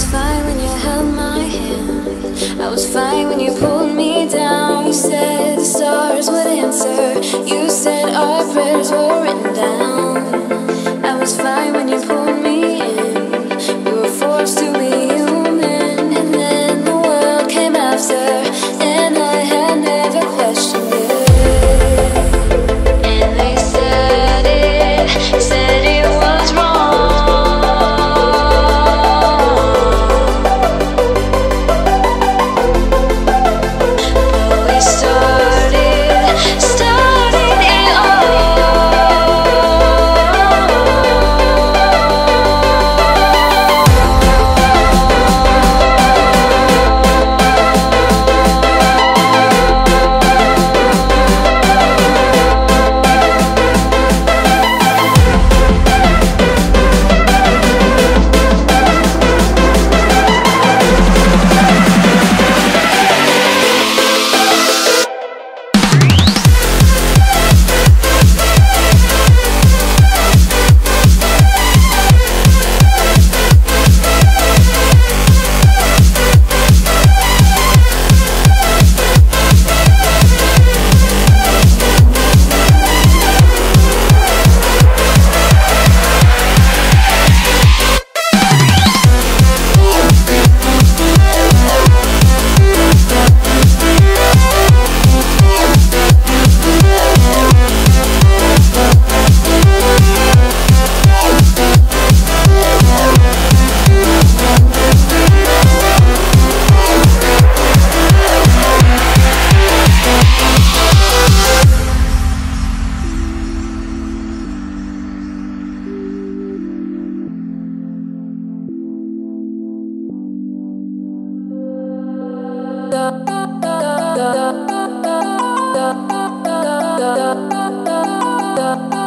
was fine when you held my hand. I was fine when you pulled me down. You said the stars would answer. You said our prayers were written down. I was fine when you pulled Ti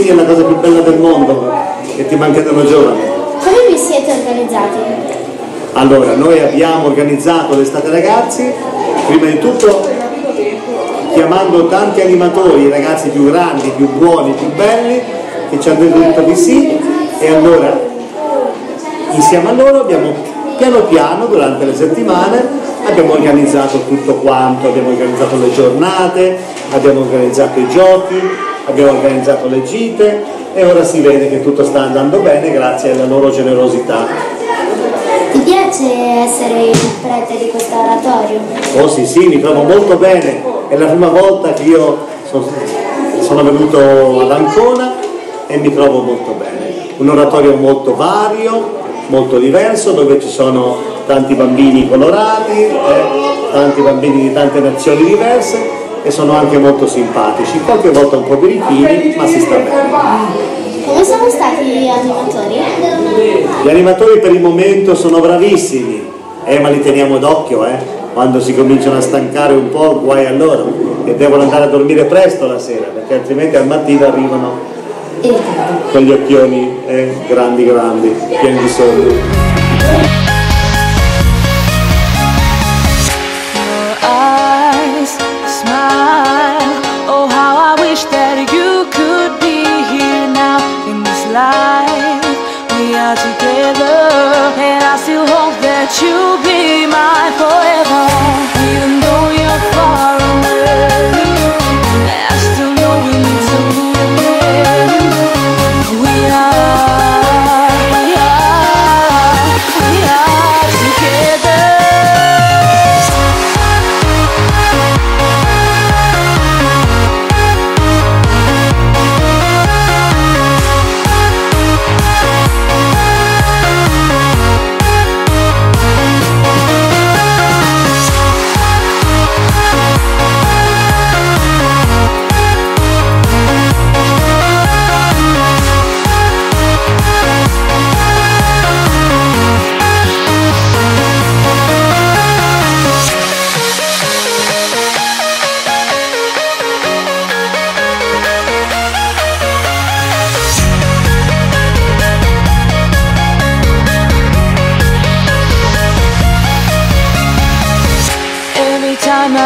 avere i bambini è la cosa più bella del mondo e ti manca da una giovane. Come vi siete organizzati? Allora, noi abbiamo organizzato l'estate ragazzi, prima di tutto chiamando tanti animatori, i ragazzi più grandi, più buoni, più belli, che ci hanno detto di sì e allora insieme a loro abbiamo piano piano durante le settimane abbiamo organizzato tutto quanto, abbiamo organizzato le giornate, abbiamo organizzato i giochi, abbiamo organizzato le gite e ora si vede che tutto sta andando bene grazie alla loro generosità. Ti piace essere il prete di questo oratorio? Oh sì sì, mi trovo molto bene, è la prima volta che io sono, sono venuto ad Ancona e mi trovo molto bene. Un oratorio molto vario, molto diverso, dove ci sono tanti bambini colorati, eh, tanti bambini di tante nazioni diverse e sono anche molto simpatici, qualche volta un po' birichini, ma si sta bene. Come sono stati gli animatori? Gli animatori per il momento sono bravissimi, eh, ma li teniamo d'occhio, eh. Quando si cominciano a stancare un po', guai a loro, che devono andare a dormire presto la sera, perché altrimenti al mattino arrivano con gli occhioni eh, grandi grandi, pieni di sonno.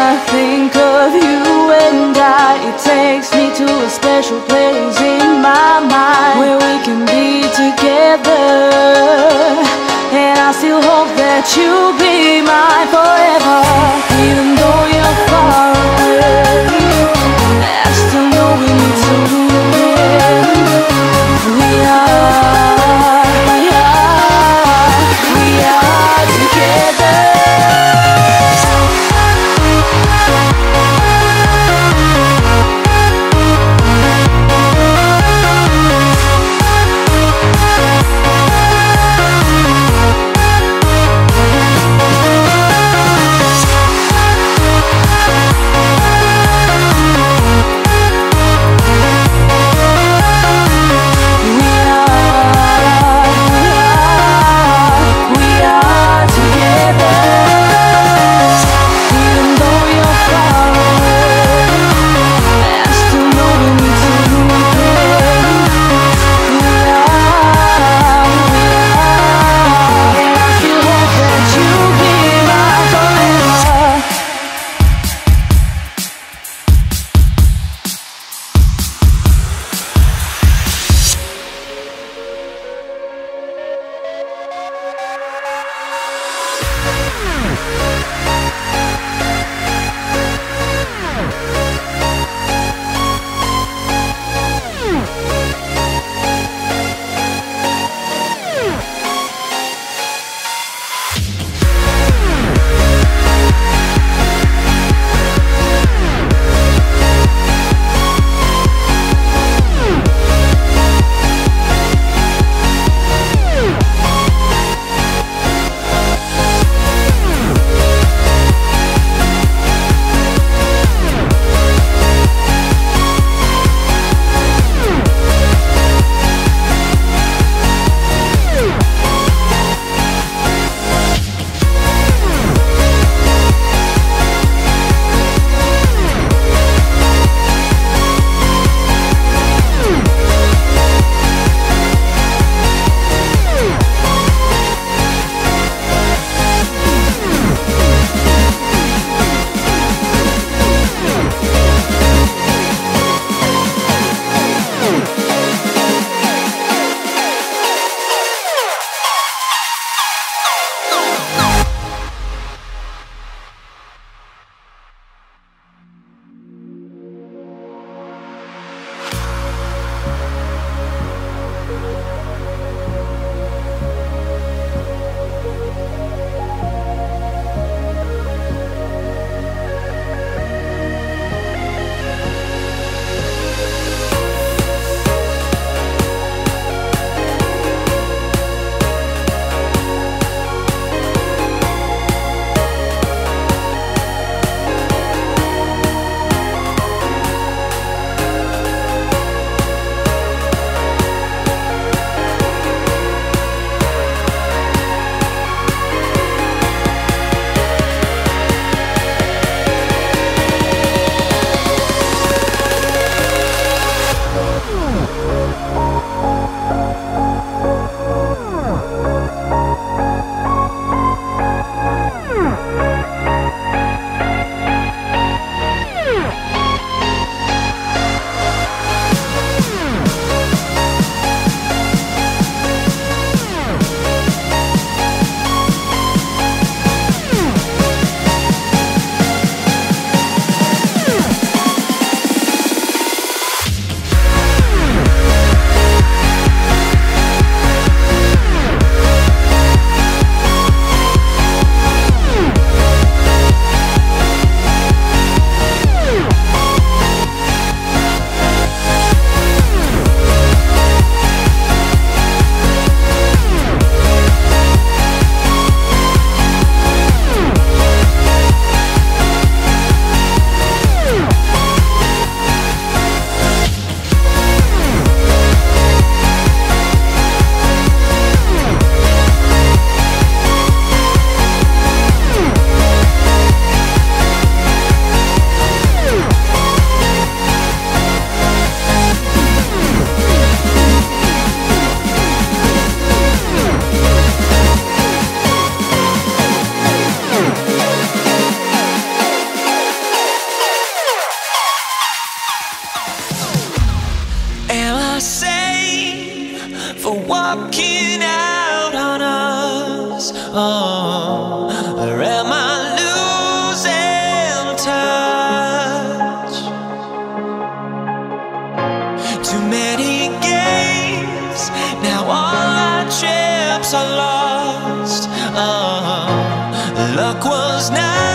I think of you and I, it takes me to a special place in my mind where we can be together. And I still hope that you'll be mine forever. Even though you're far away, luck was not.